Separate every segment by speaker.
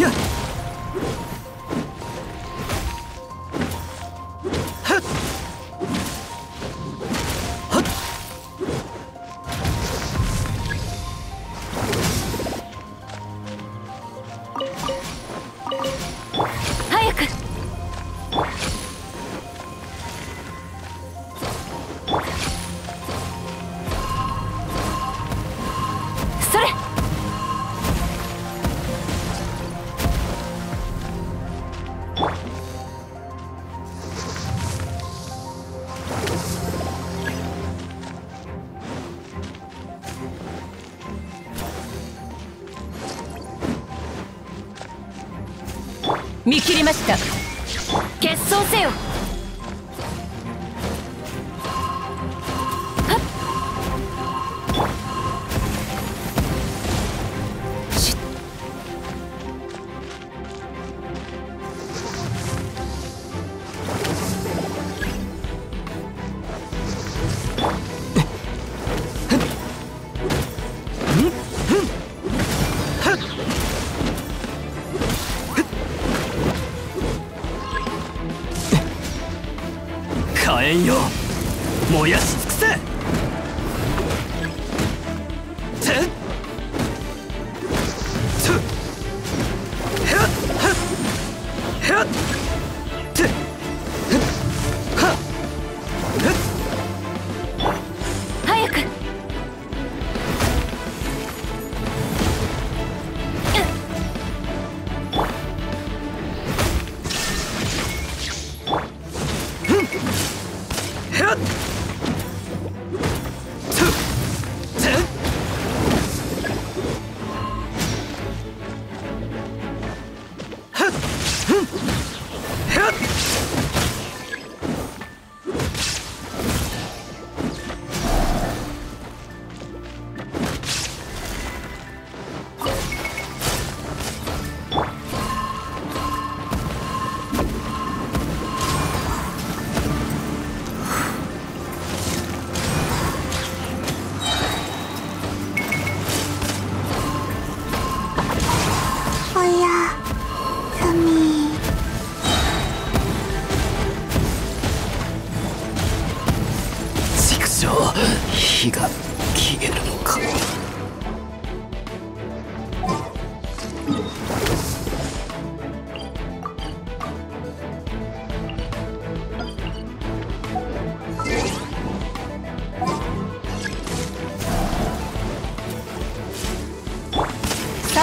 Speaker 1: や。
Speaker 2: 見切りました。決闘せよ
Speaker 1: 炎よ。燃やし尽くせ。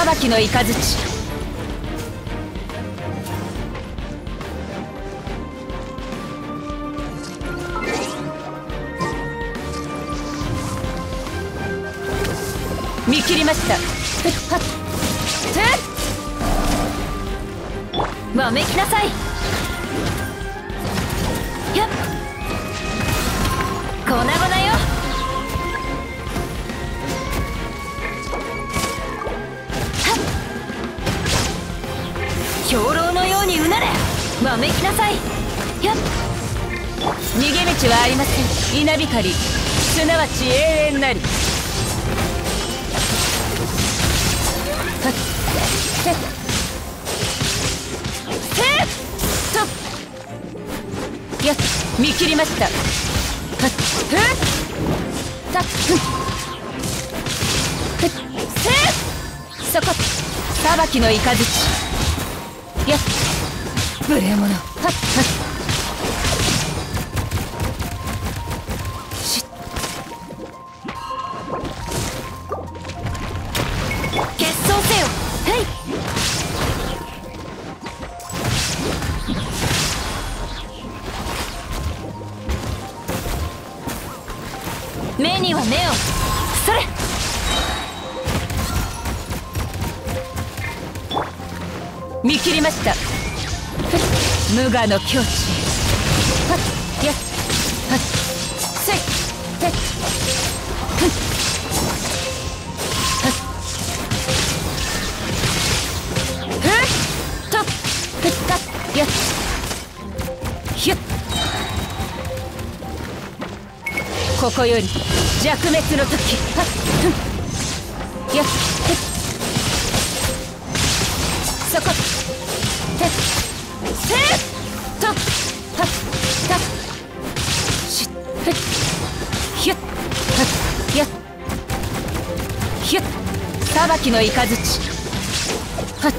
Speaker 2: 裁きの雷。見切りました。はっ。ふっ。わめきなさい。やっ。粉々なれわめきなさい。やっ。逃げ道はありません。稲光。すなわち永遠なり。はっ。せっ。せっ。とやっ。見切りましたはっ。ふっ。さっ。ふっ。ふっ。せっ。そこ裁きの雷やっ。無礼者。はっ。はっし決闘せよはい。目には目を。それ。見切りました無我の境地へ。はっやっはっせいせっふっはっふっとふっかやっひゅっここより弱滅の時。はっふんやっふっそこ。裁きの雷。はっ。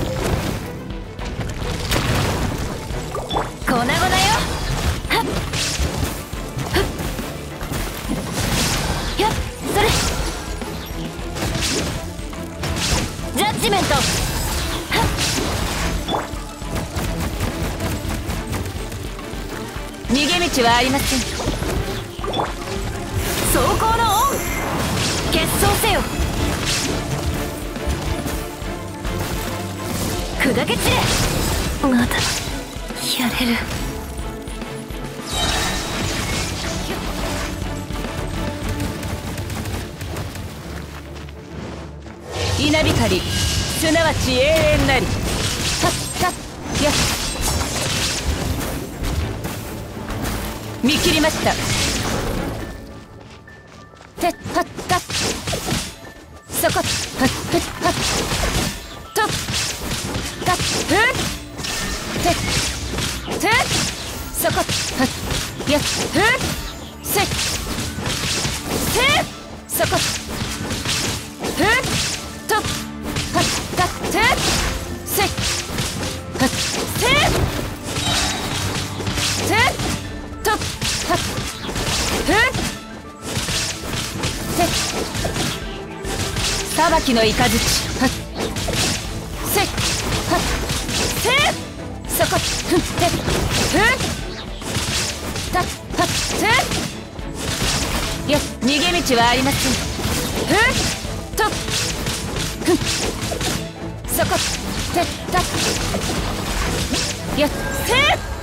Speaker 2: 粉々よ。はっ。はっ。やっそれ。ジャッジメント。はっ。逃げ道はありません。走行のオン。決闘せよ。砕け散れ
Speaker 3: まだやれる。
Speaker 2: 稲光すなわち永遠なり。はっはっや。っ見切りました。てはったそこはっはっはっよっやっふせせそこふっとはったってせっはっせてとはっふっせっ裁きの雷はっせっはっせそこふんてふんたはっせよ逃げ道はありません。ふっと。ふっ。そこ。てった。よっせ。